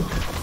Thank you.